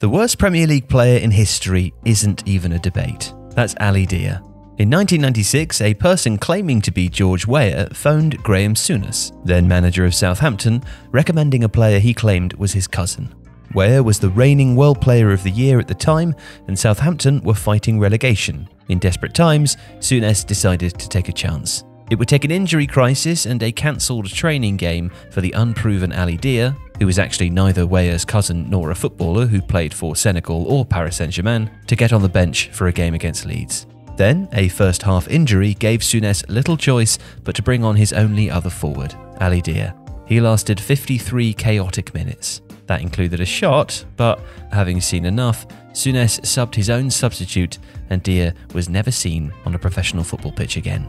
The worst Premier League player in history isn't even a debate. That's Ali Dia. In 1996, a person claiming to be George Weah phoned Graeme Souness, then manager of Southampton, recommending a player he claimed was his cousin. Weah was the reigning World Player of the Year at the time, and Southampton were fighting relegation. In desperate times, Souness decided to take a chance. It would take an injury crisis and a cancelled training game for the unproven Ali Dia, who was actually neither Weah's cousin nor a footballer who played for Senegal or Paris Saint Germain, to get on the bench for a game against Leeds. Then, a first half injury gave Souness little choice but to bring on his only other forward, Ali Dia. He lasted 53 chaotic minutes. That included a shot, but having seen enough, Souness subbed his own substitute and Dia was never seen on a professional football pitch again.